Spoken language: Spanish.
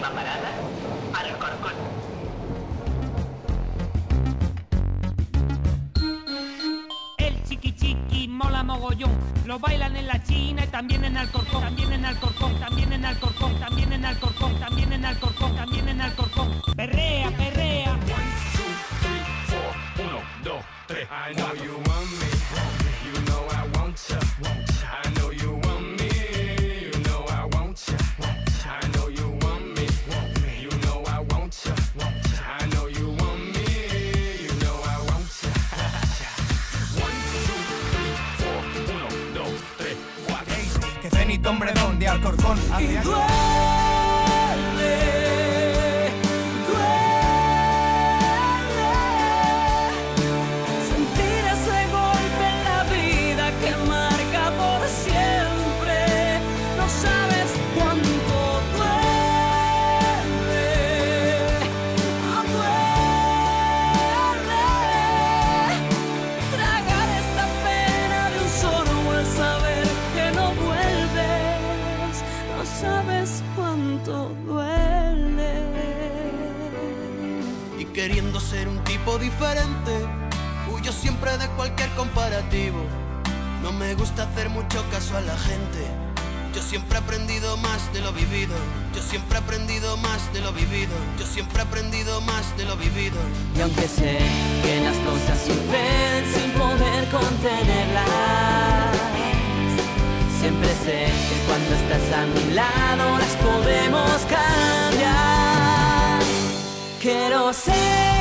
Próxima parada, Alcorcón. El chiqui chiqui mola mogollón. Lo bailan en la China y también en Alcorcón. También en Alcorcón, también en Alcorcón, también en Alcorcón, también en Alcorcón, también en Alcorcón. Perrea, perrea. Uno, dos, tres. I know you want me. You know I want ya. I know you want me. You cuatro. Que cenito hombre don de Alcorcón. Y duele sabes cuánto duele. y queriendo ser un tipo diferente, huyo siempre de cualquier comparativo. No me gusta hacer mucho caso a la gente. Yo siempre he aprendido más de lo vivido. Yo siempre he aprendido más de lo vivido. Yo siempre he aprendido más de lo vivido. Y aunque sé que las cosas suceden cuando estás a mi lado las podemos cambiar. Quiero ser